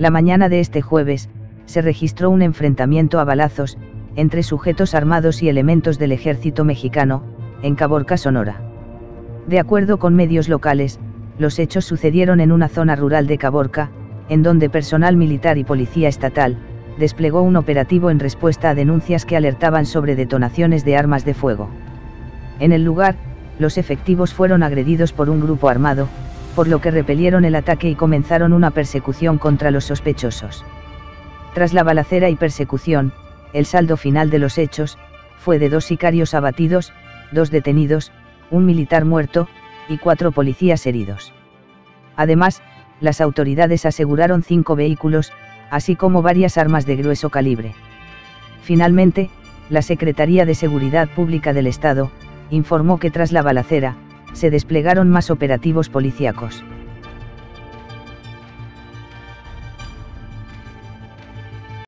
La mañana de este jueves, se registró un enfrentamiento a balazos, entre sujetos armados y elementos del ejército mexicano, en Caborca, Sonora. De acuerdo con medios locales, los hechos sucedieron en una zona rural de Caborca, en donde personal militar y policía estatal, desplegó un operativo en respuesta a denuncias que alertaban sobre detonaciones de armas de fuego. En el lugar, los efectivos fueron agredidos por un grupo armado, por lo que repelieron el ataque y comenzaron una persecución contra los sospechosos. Tras la balacera y persecución, el saldo final de los hechos, fue de dos sicarios abatidos, dos detenidos, un militar muerto, y cuatro policías heridos. Además, las autoridades aseguraron cinco vehículos, así como varias armas de grueso calibre. Finalmente, la Secretaría de Seguridad Pública del Estado, informó que tras la balacera, se desplegaron más operativos policíacos.